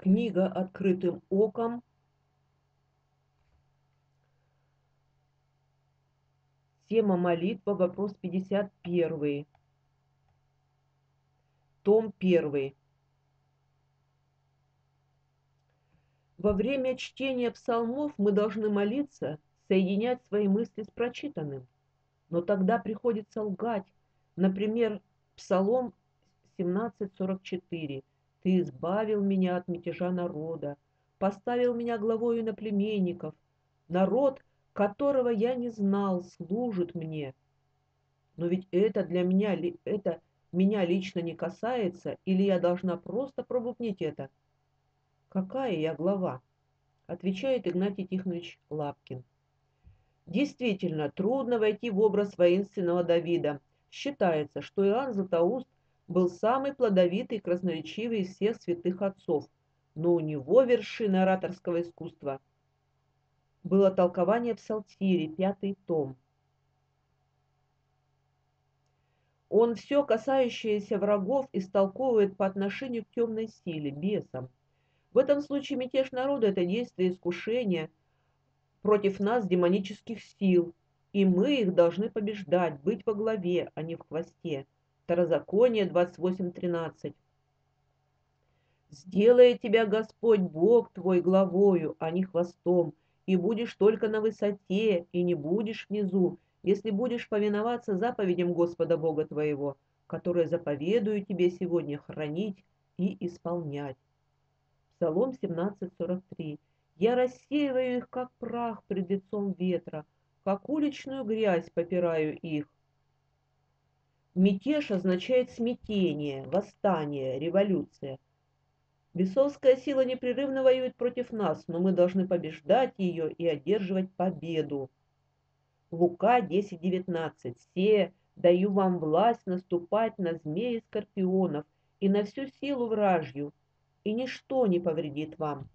Книга «Открытым оком». Тема молитва, вопрос 51. Том 1. Во время чтения псалмов мы должны молиться, соединять свои мысли с прочитанным. Но тогда приходится лгать. Например, Псалом 17.44. Ты избавил меня от мятежа народа, поставил меня главою наплеменников. Народ, которого я не знал, служит мне. Но ведь это для меня, это меня лично не касается, или я должна просто пробубнить это? Какая я глава? Отвечает Игнатий Тихонович Лапкин. Действительно, трудно войти в образ воинственного Давида. Считается, что Иоанн Златоуст был самый плодовитый и красноречивый из всех святых отцов, но у него вершина ораторского искусства было толкование псалтири, пятый том. Он все касающееся врагов истолковывает по отношению к темной силе, бесам. В этом случае мятеж народа – это действие искушения против нас демонических сил, и мы их должны побеждать, быть во главе, а не в хвосте – Второзаконие 28.13. «Сделает тебя Господь Бог твой главою, а не хвостом, и будешь только на высоте, и не будешь внизу, если будешь повиноваться заповедям Господа Бога твоего, которые заповедую тебе сегодня хранить и исполнять». Псалом 17.43. «Я рассеиваю их, как прах пред лицом ветра, как уличную грязь попираю их, Мятеж означает смятение, восстание, революция. Бесовская сила непрерывно воюет против нас, но мы должны побеждать ее и одерживать победу. Лука 10.19. «Се, даю вам власть наступать на змеи скорпионов и на всю силу вражью, и ничто не повредит вам».